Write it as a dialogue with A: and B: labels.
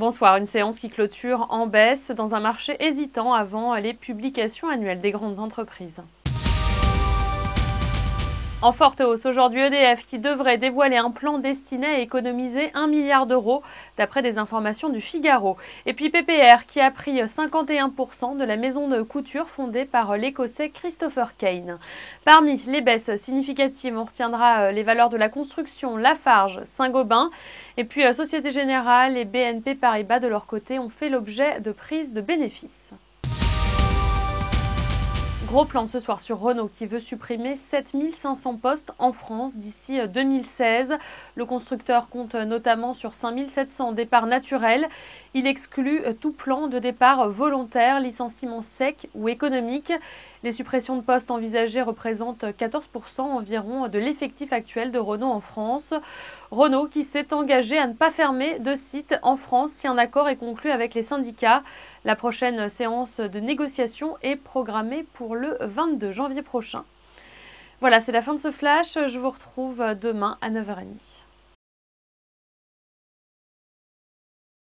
A: Bonsoir, une séance qui clôture en baisse dans un marché hésitant avant les publications annuelles des grandes entreprises. En forte hausse aujourd'hui EDF qui devrait dévoiler un plan destiné à économiser 1 milliard d'euros d'après des informations du Figaro. Et puis PPR qui a pris 51% de la maison de couture fondée par l'écossais Christopher Kane. Parmi les baisses significatives, on retiendra euh, les valeurs de la construction, Lafarge, Saint-Gobain et puis euh, Société Générale et BNP Paribas de leur côté ont fait l'objet de prises de bénéfices. Gros plan ce soir sur Renault qui veut supprimer 7500 postes en France d'ici 2016. Euh, Le constructeur compte notamment sur 5700 départs naturels. Il exclut euh, tout plan de départ volontaire, licenciement sec ou économique. Les suppressions de postes envisagées représentent 14% environ de l'effectif actuel de Renault en France. Renault qui s'est engagé à ne pas fermer de site en France si un accord est conclu avec les syndicats. La prochaine séance de négociation est programmée pour le 22 janvier prochain. Voilà, c'est la fin de ce flash. Je vous retrouve demain à 9h30.